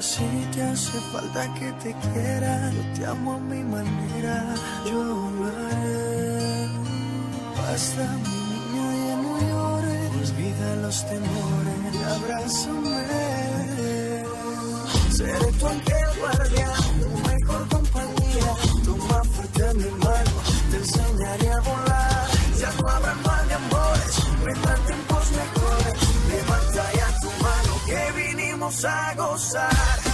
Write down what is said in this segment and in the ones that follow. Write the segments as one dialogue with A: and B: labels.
A: Si te hace falta que te quiera, yo te amo a mi manera, yo lo haré. Basta mi niña, ya no llores, olvida los temores, abrázame. vamos a gozar.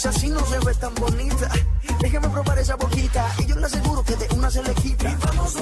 A: Si así no se ve tan bonita, déjame probar esa boquita. Y yo le aseguro que de una se le quita. Vamos